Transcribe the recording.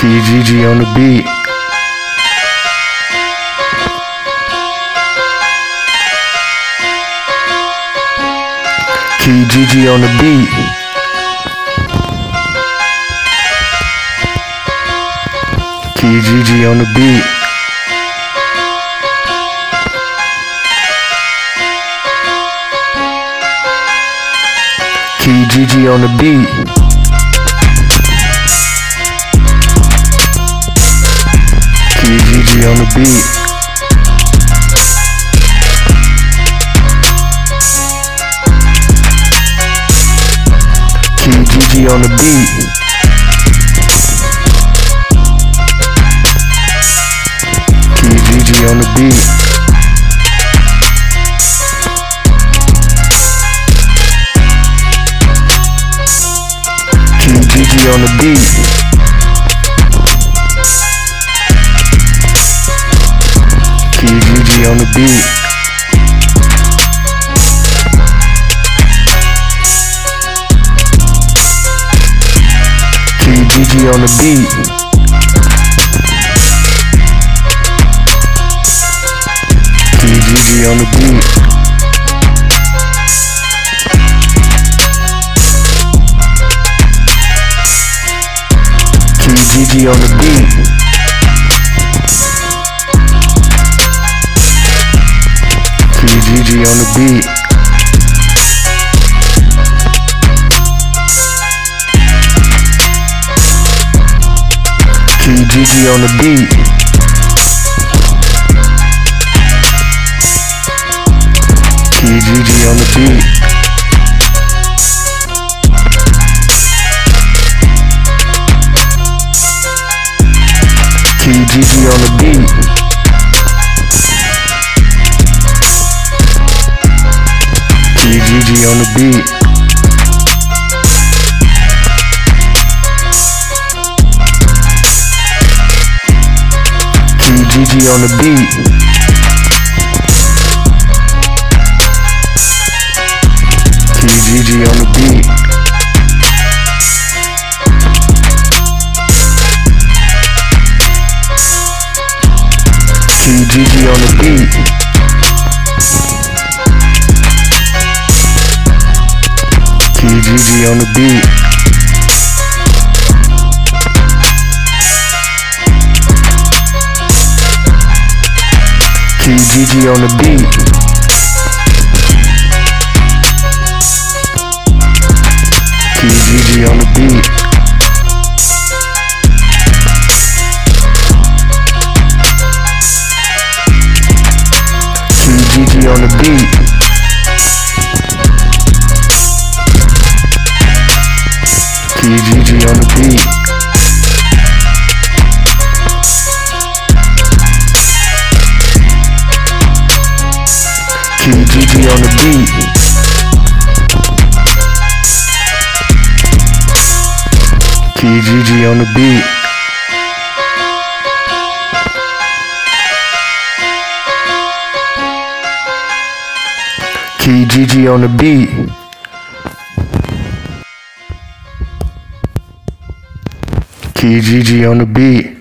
Keez Gee Gee on the beat. Keez Gee Gee on the beat. Keez Gee Gee on the beat. Keez Gee Gee on the beat. Keez Gee Gee on the beat. Keez Gee Gee on the beat. Keez Gee Gee on the beat. Keez Gee Gee on the beat. On the beat. Keez Gee Gee on the beat. Keez Gee Gee on the beat. Keez Gee Gee on the beat. Keez Gee Gee on the beat. Keez Gee Gee on the beat. Keez Gee Gee on the beat. Keez Gee Gee on the beat. Keez Gee Gee on the beat. Keez Gee Gee on the beat. Keez Gee Gee on the beat. Keez Gee Gee on the beat. Keez Gee Gee on the beat. Keez Gee Gee on the beat. Keez Gee Gee on the beat. Keez Gee Gee on the beat. Keez Gee Gee on the beat. Keez Gee Gee on the beat. Keez Gee Gee on the beat. Keez Gee Gee on the beat. Keez Gee Gee on the beat.